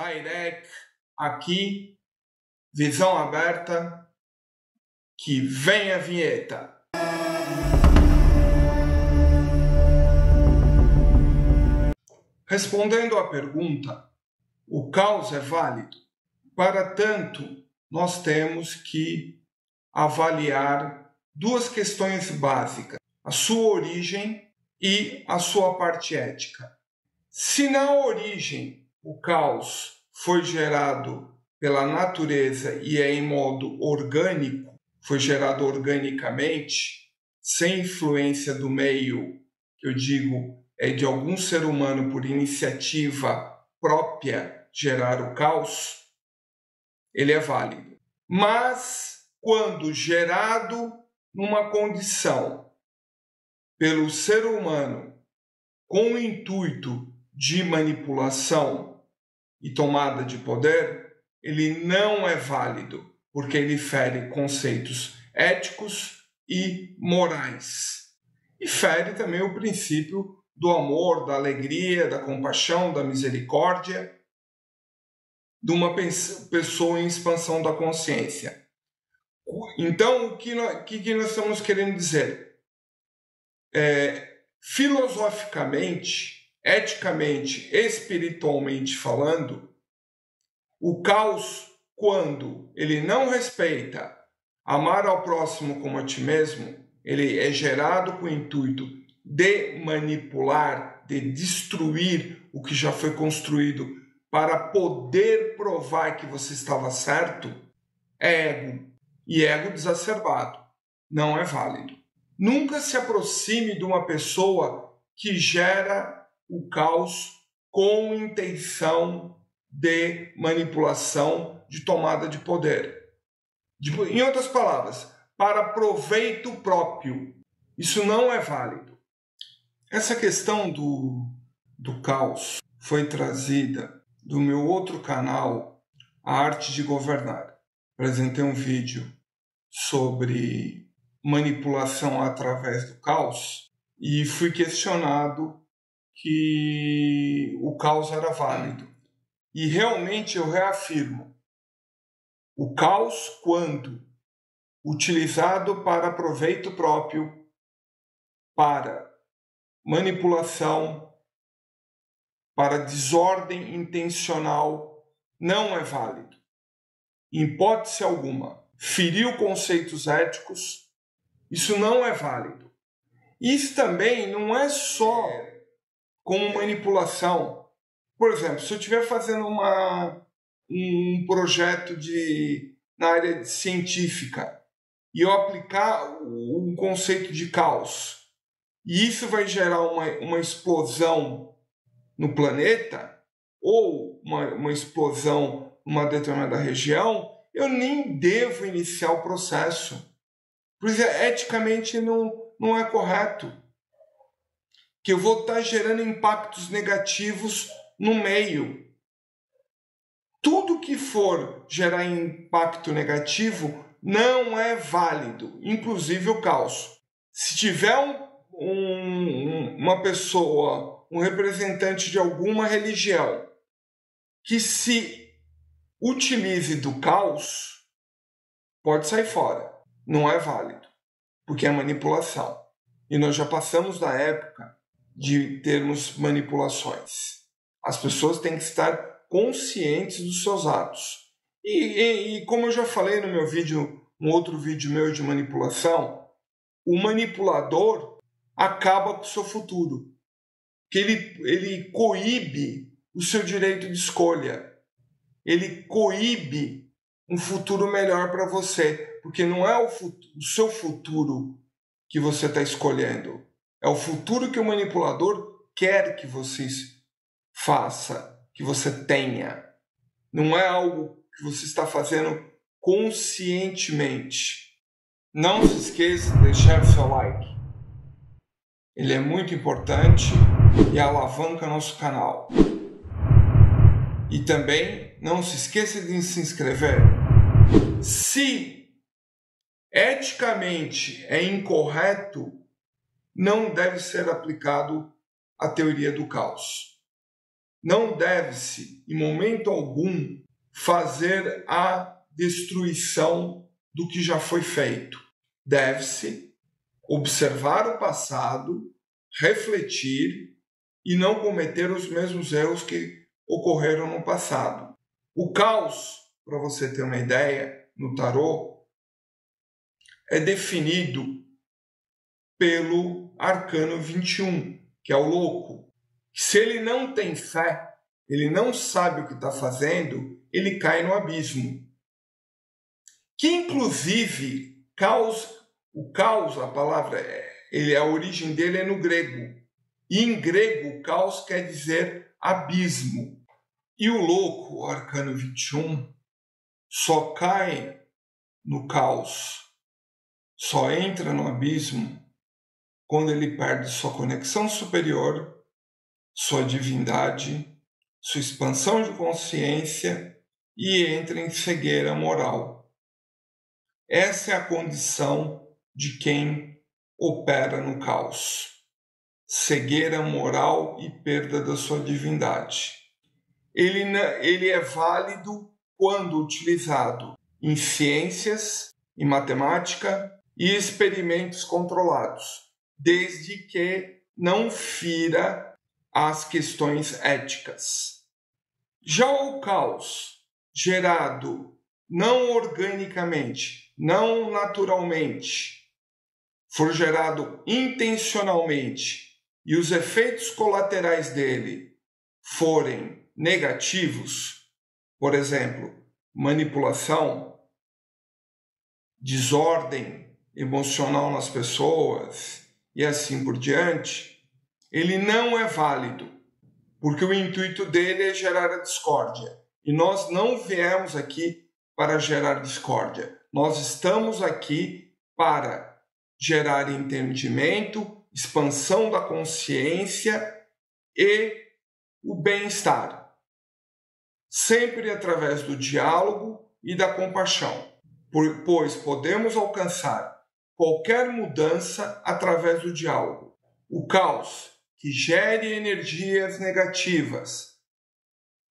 Tairek, aqui, visão aberta, que vem a vinheta. Respondendo à pergunta, o caos é válido? Para tanto, nós temos que avaliar duas questões básicas: a sua origem e a sua parte ética. Se na origem o caos foi gerado pela natureza e é em modo orgânico, foi gerado organicamente, sem influência do meio, que eu digo é de algum ser humano por iniciativa própria gerar o caos, ele é válido. Mas quando gerado numa condição pelo ser humano com o intuito de manipulação e tomada de poder, ele não é válido, porque ele fere conceitos éticos e morais. E fere também o princípio do amor, da alegria, da compaixão, da misericórdia de uma pessoa em expansão da consciência. Então, o que nós, que nós estamos querendo dizer? É, filosoficamente, eticamente, espiritualmente falando, o caos, quando ele não respeita amar ao próximo como a ti mesmo, ele é gerado com o intuito de manipular, de destruir o que já foi construído para poder provar que você estava certo, é ego. E ego desacerbado não é válido. Nunca se aproxime de uma pessoa que gera o caos com intenção de manipulação, de tomada de poder. De, em outras palavras, para proveito próprio. Isso não é válido. Essa questão do, do caos foi trazida do meu outro canal, A Arte de Governar. Apresentei um vídeo sobre manipulação através do caos e fui questionado que o caos era válido. E realmente eu reafirmo: o caos, quando utilizado para proveito próprio, para manipulação, para desordem intencional, não é válido. Em hipótese alguma, feriu conceitos éticos, isso não é válido. Isso também não é só como manipulação. Por exemplo, se eu estiver fazendo uma, um projeto de, na área científica e eu aplicar um conceito de caos, e isso vai gerar uma, uma explosão no planeta, ou uma, uma explosão numa determinada região, eu nem devo iniciar o processo. Porque eticamente não, não é correto que eu vou estar tá gerando impactos negativos no meio. Tudo que for gerar impacto negativo não é válido, inclusive o caos. Se tiver um, um, uma pessoa, um representante de alguma religião, que se utilize do caos, pode sair fora. Não é válido, porque é manipulação. E nós já passamos da época de termos manipulações. As pessoas têm que estar conscientes dos seus atos. E, e, e, como eu já falei no meu vídeo, um outro vídeo meu de manipulação, o manipulador acaba com o seu futuro. Que ele, ele coíbe o seu direito de escolha. Ele coíbe um futuro melhor para você. Porque não é o, o seu futuro que você está escolhendo é o futuro que o manipulador quer que você faça, que você tenha. Não é algo que você está fazendo conscientemente. Não se esqueça de deixar o seu like. Ele é muito importante e alavanca nosso canal. E também não se esqueça de se inscrever. Se eticamente é incorreto não deve ser aplicado a teoria do caos. não deve-se, em momento algum, fazer a destruição do que já foi feito. Deve-se observar o passado, refletir e não cometer os mesmos erros que ocorreram no passado. O caos, para você ter uma ideia, no tarô, é definido pelo arcano 21, que é o louco. Se ele não tem fé, ele não sabe o que está fazendo, ele cai no abismo. Que inclusive caos, o caos, a palavra, ele, a origem dele é no grego. E em grego, caos quer dizer abismo. E o louco, o arcano 21, só cai no caos, só entra no abismo quando ele perde sua conexão superior, sua divindade, sua expansão de consciência e entra em cegueira moral. Essa é a condição de quem opera no caos. Cegueira moral e perda da sua divindade. Ele, ele é válido quando utilizado em ciências, em matemática e experimentos controlados desde que não fira as questões éticas. Já o caos gerado não organicamente, não naturalmente, for gerado intencionalmente e os efeitos colaterais dele forem negativos, por exemplo, manipulação, desordem emocional nas pessoas, e assim por diante, ele não é válido, porque o intuito dele é gerar a discórdia. E nós não viemos aqui para gerar discórdia. Nós estamos aqui para gerar entendimento, expansão da consciência e o bem-estar. Sempre através do diálogo e da compaixão, pois podemos alcançar qualquer mudança através do diálogo. O caos que gere energias negativas,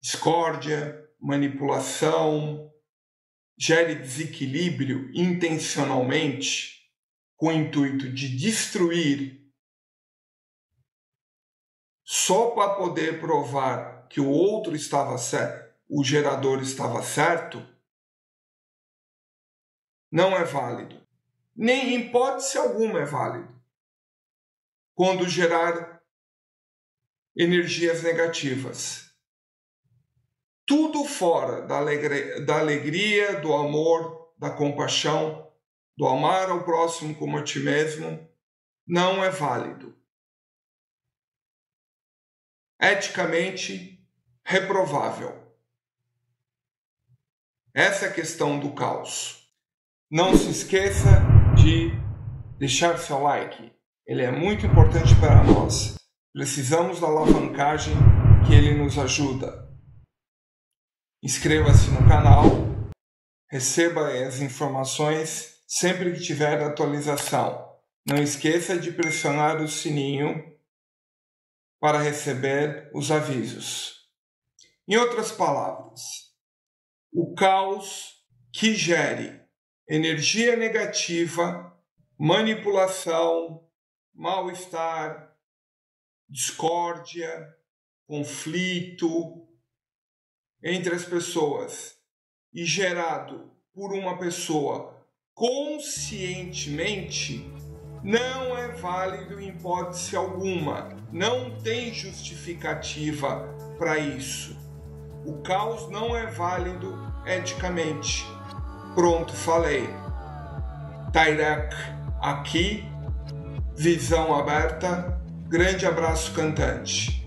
discórdia, manipulação, gere desequilíbrio intencionalmente com o intuito de destruir só para poder provar que o outro estava certo, o gerador estava certo, não é válido nem em hipótese alguma é válido. Quando gerar energias negativas. Tudo fora da alegria, da alegria, do amor, da compaixão, do amar ao próximo como a ti mesmo, não é válido. Eticamente reprovável. Essa é a questão do caos. Não se esqueça de deixar seu like. Ele é muito importante para nós. Precisamos da alavancagem que ele nos ajuda. Inscreva-se no canal, receba as informações sempre que tiver atualização. Não esqueça de pressionar o sininho para receber os avisos. Em outras palavras, o caos que gere energia negativa, manipulação, mal-estar, discórdia, conflito entre as pessoas e gerado por uma pessoa conscientemente não é válido em hipótese alguma. Não tem justificativa para isso. O caos não é válido eticamente. Pronto, falei. Tairek aqui, visão aberta. Grande abraço, cantante.